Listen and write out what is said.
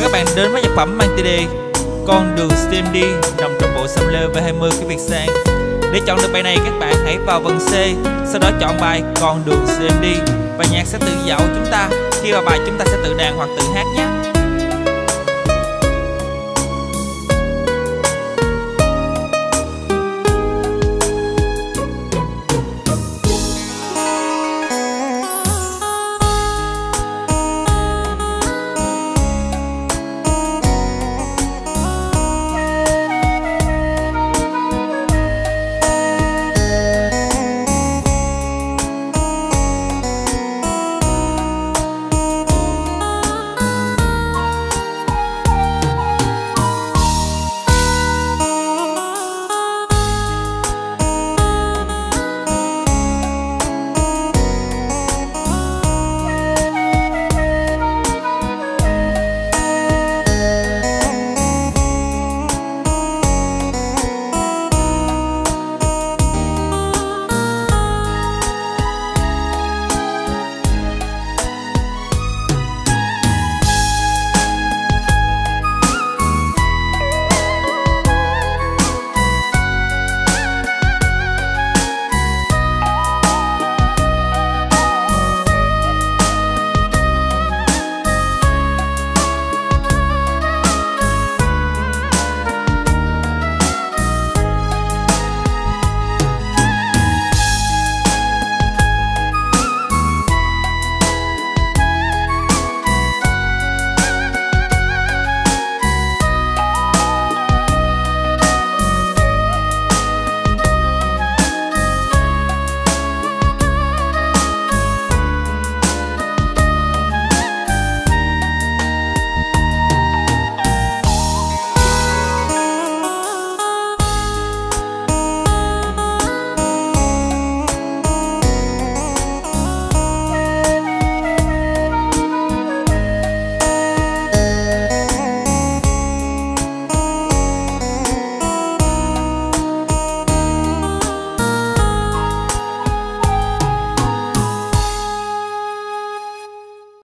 mời các bạn đến với nhạc phẩm mang tên đề Con đường steam đi nằm trong bộ Sâm Lơ V20 của Việt Sang. Để chọn được bài này các bạn hãy vào vần C, sau đó chọn bài Con đường steam đi và nhạc sẽ tự dạo chúng ta. Khi vào bài chúng ta sẽ tự đàn hoặc tự hát nhé.